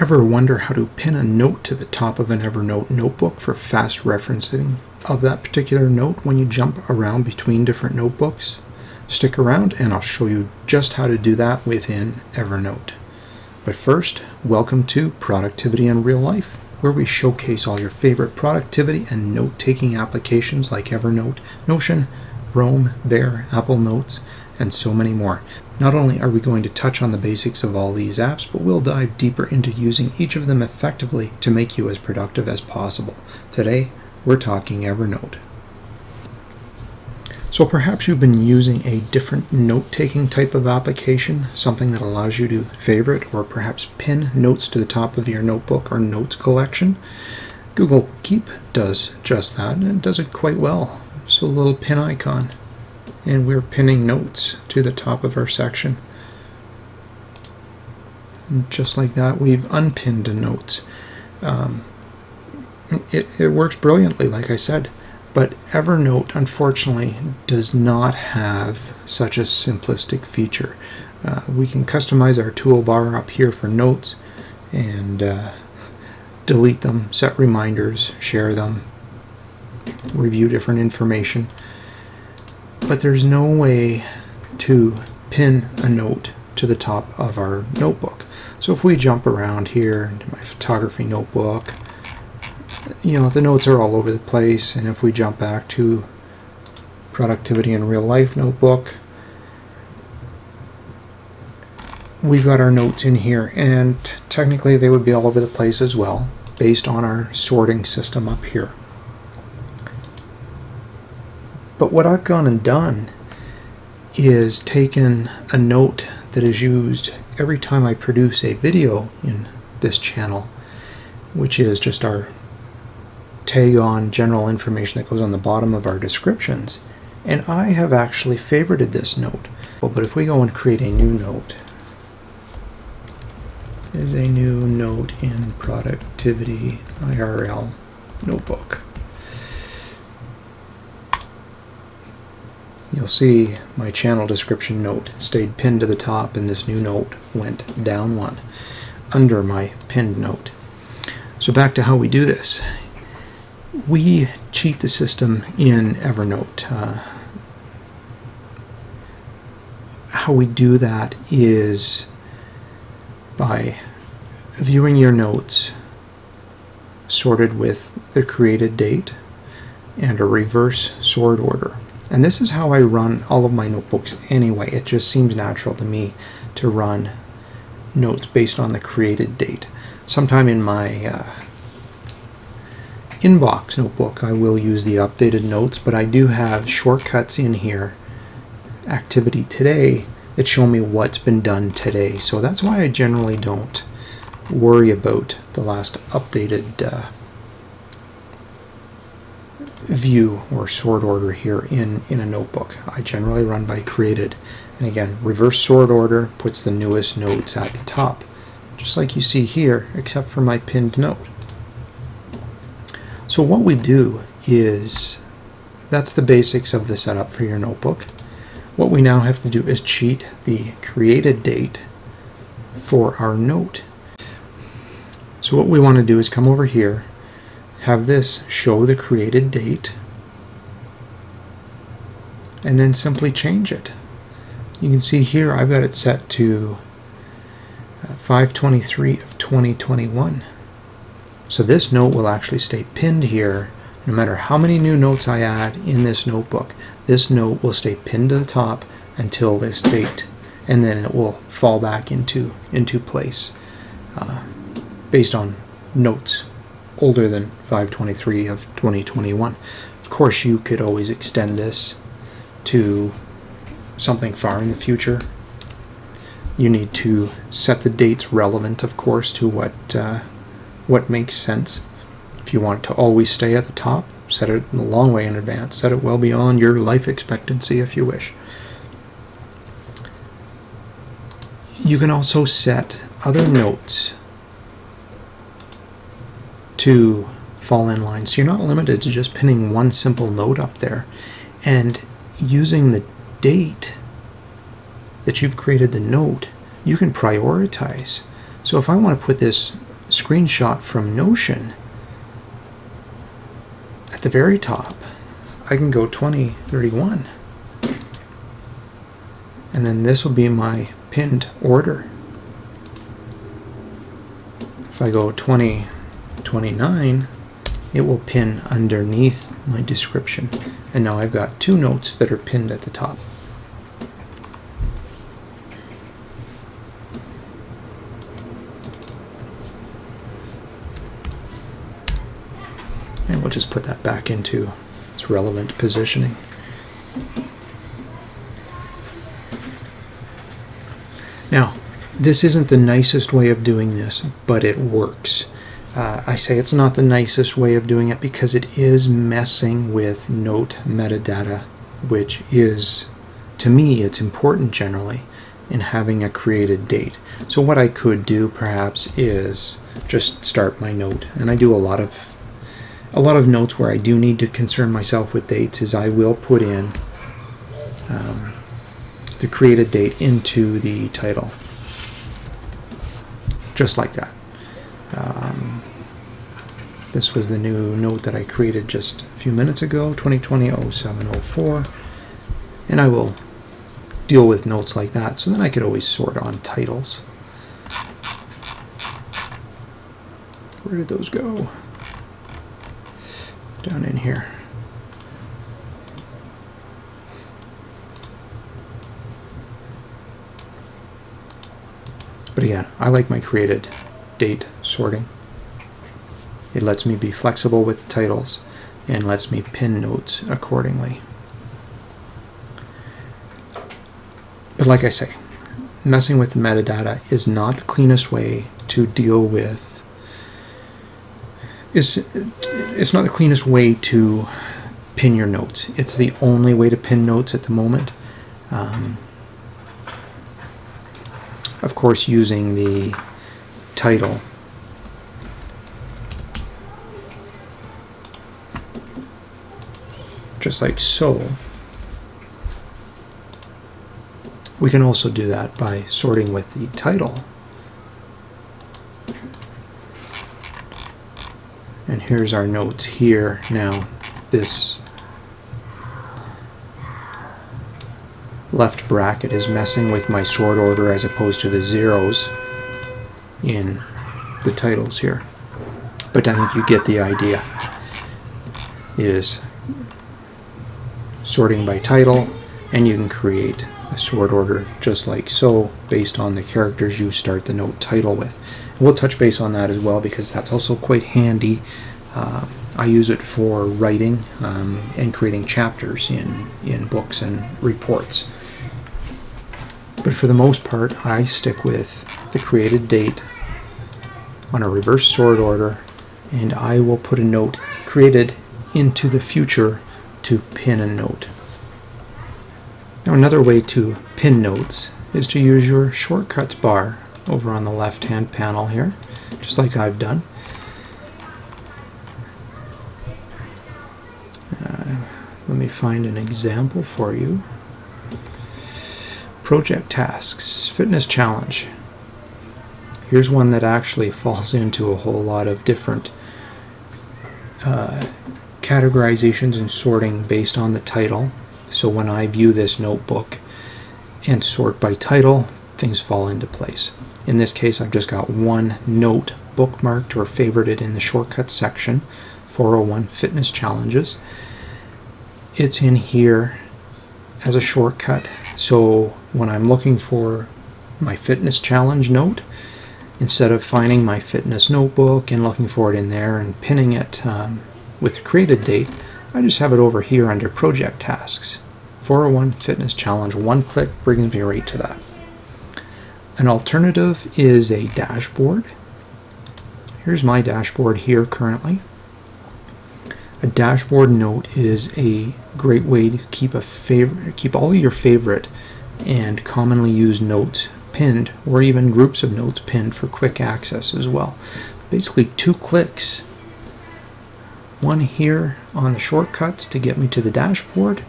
Ever wonder how to pin a note to the top of an Evernote notebook for fast referencing of that particular note when you jump around between different notebooks? Stick around and I'll show you just how to do that within Evernote. But first, welcome to Productivity in Real Life, where we showcase all your favorite productivity and note-taking applications like Evernote, Notion, Roam, Bear, Apple Notes, and so many more. Not only are we going to touch on the basics of all these apps, but we'll dive deeper into using each of them effectively to make you as productive as possible. Today, we're talking Evernote. So perhaps you've been using a different note-taking type of application, something that allows you to favorite or perhaps pin notes to the top of your notebook or notes collection. Google Keep does just that, and does it quite well. Just a little pin icon and we're pinning notes to the top of our section. And just like that, we've unpinned notes. Um, it, it works brilliantly, like I said, but Evernote, unfortunately, does not have such a simplistic feature. Uh, we can customize our toolbar up here for notes and uh, delete them, set reminders, share them, review different information but there's no way to pin a note to the top of our notebook. So if we jump around here into my photography notebook, you know, the notes are all over the place. And if we jump back to productivity in real life notebook, we've got our notes in here and technically they would be all over the place as well based on our sorting system up here. But what I've gone and done is taken a note that is used every time I produce a video in this channel, which is just our tag on general information that goes on the bottom of our descriptions. And I have actually favorited this note. Well, but if we go and create a new note, is a new note in productivity IRL notebook. You'll see my channel description note stayed pinned to the top and this new note went down one under my pinned note. So back to how we do this. We cheat the system in Evernote. Uh, how we do that is by viewing your notes sorted with the created date and a reverse sort order. And this is how I run all of my notebooks anyway. It just seems natural to me to run notes based on the created date. Sometime in my uh, inbox notebook I will use the updated notes, but I do have shortcuts in here, activity today, that show me what's been done today. So that's why I generally don't worry about the last updated uh, view or sort order here in, in a notebook. I generally run by created. And again, reverse sort order puts the newest notes at the top, just like you see here, except for my pinned note. So what we do is, that's the basics of the setup for your notebook. What we now have to do is cheat the created date for our note. So what we want to do is come over here have this show the created date and then simply change it. You can see here I've got it set to uh, 523 of 2021. So this note will actually stay pinned here no matter how many new notes I add in this notebook. This note will stay pinned to the top until this date and then it will fall back into into place uh, based on notes older than 523 of 2021. Of course, you could always extend this to something far in the future. You need to set the dates relevant, of course, to what uh, what makes sense. If you want to always stay at the top, set it a long way in advance. Set it well beyond your life expectancy if you wish. You can also set other notes to fall in line. So you're not limited to just pinning one simple note up there. And using the date that you've created the note, you can prioritize. So if I want to put this screenshot from Notion, at the very top, I can go 2031. And then this will be my pinned order. If I go 2029, it will pin underneath my description. And now I've got two notes that are pinned at the top. And we'll just put that back into its relevant positioning. Now, this isn't the nicest way of doing this, but it works. Uh, I say it's not the nicest way of doing it because it is messing with note metadata, which is, to me, it's important generally in having a created date. So what I could do perhaps is just start my note, and I do a lot of a lot of notes where I do need to concern myself with dates is I will put in um, the created date into the title, just like that. Um, this was the new note that I created just a few minutes ago, 2020-0704, and I will deal with notes like that, so then I could always sort on titles. Where did those go? down in here. But again, I like my created date sorting. It lets me be flexible with titles and lets me pin notes accordingly. But like I say, messing with the metadata is not the cleanest way to deal with is it's not the cleanest way to pin your notes. It's the only way to pin notes at the moment. Um, of course, using the title. Just like so. We can also do that by sorting with the title. And here's our notes here. Now, this left bracket is messing with my sort order as opposed to the zeros in the titles here. But I think you get the idea. Is sorting by title, and you can create a sort order just like so based on the characters you start the note title with. We'll touch base on that as well because that's also quite handy. Uh, I use it for writing um, and creating chapters in, in books and reports. But for the most part, I stick with the created date on a reverse sort order, and I will put a note created into the future to pin a note. Now another way to pin notes is to use your shortcuts bar over on the left hand panel here, just like I've done. Uh, let me find an example for you. Project tasks, fitness challenge. Here's one that actually falls into a whole lot of different uh, categorizations and sorting based on the title. So when I view this notebook and sort by title, things fall into place. In this case, I've just got one note bookmarked or favorited in the shortcuts section, 401 Fitness Challenges. It's in here as a shortcut. So when I'm looking for my fitness challenge note, instead of finding my fitness notebook and looking for it in there and pinning it um, with the created date, I just have it over here under project tasks. 401 fitness challenge, one click brings me right to that. An alternative is a dashboard. Here's my dashboard here currently. A dashboard note is a great way to keep a favorite, keep all your favorite and commonly used notes pinned, or even groups of notes pinned for quick access as well. Basically, two clicks. One here on the shortcuts to get me to the dashboard,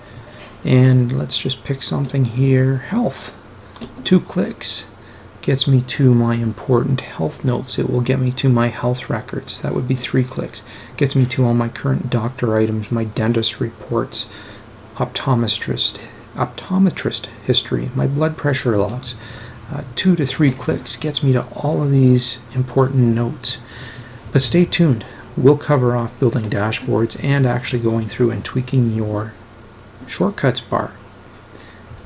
and let's just pick something here. Health. Two clicks gets me to my important health notes. It will get me to my health records. That would be three clicks. Gets me to all my current doctor items, my dentist reports, optometrist, optometrist history, my blood pressure logs. Uh, two to three clicks gets me to all of these important notes. But stay tuned. We'll cover off building dashboards and actually going through and tweaking your shortcuts bar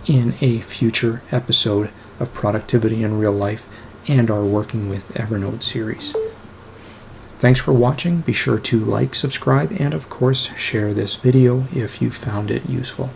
in a future episode of Productivity in Real Life and our Working with Evernote series. Thanks for watching. Be sure to like, subscribe, and of course, share this video if you found it useful.